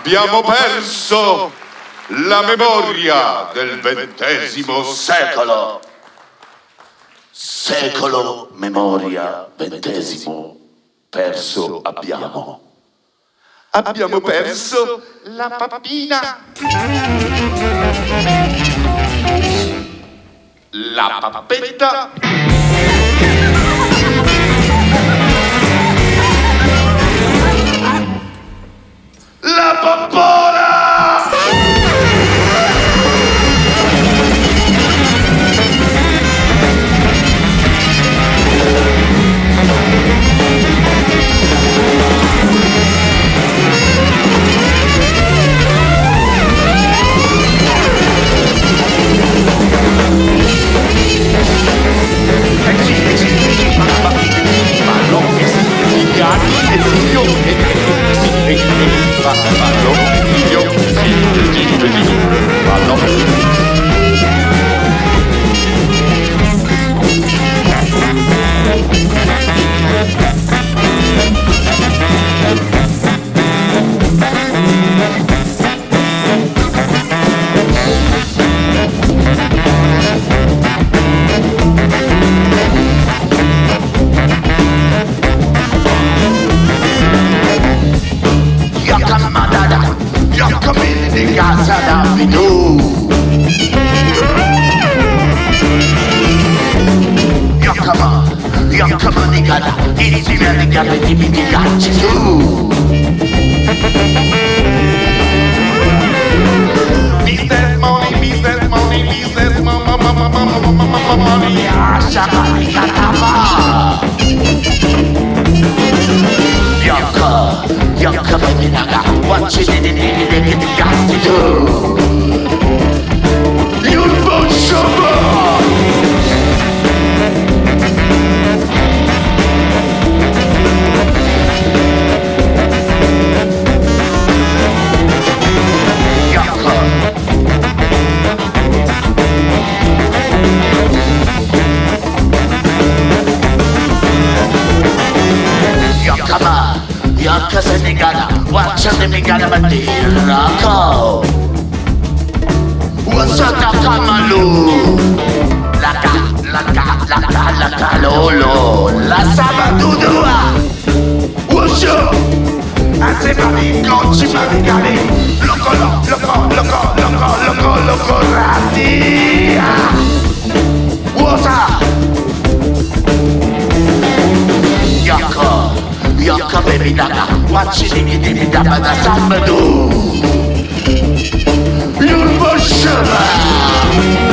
Abbiamo perso la memoria del ventesimo secolo. Secolo, memoria, ventesimo, perso abbiamo. Abbiamo perso la pappina. La pappetta. Casa da vinu. Yaka ma, yaka ma ni gada, isi me ni gada di mi di gachi su. Business money, business money, business mo- mo- mo- mo- mo- money. Asha kali katama. Yaka, yaka ma ni naga, what you did in it, it di gachi su. You're determinada maneira Qual? Uma santa camalu La ca, la ca, la ca, la ca, lolo La saba dudua Wushu Ase mami, kochi mami, gami Loco, loco, loco, loco, loco, loco, ratia Wosa Shaka baby dada, watch it diggy diggy dada da samba do. You're for.